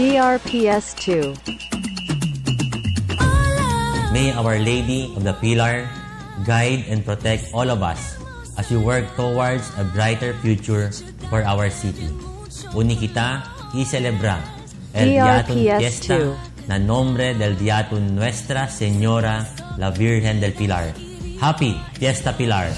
DRPS2. May Our Lady of the Pilar guide and protect all of us as we work towards a brighter future for our city. Unikita y celebra el Diatun Fiesta na nombre del Diatun Nuestra Señora la Virgen del Pilar. Happy Fiesta Pilar!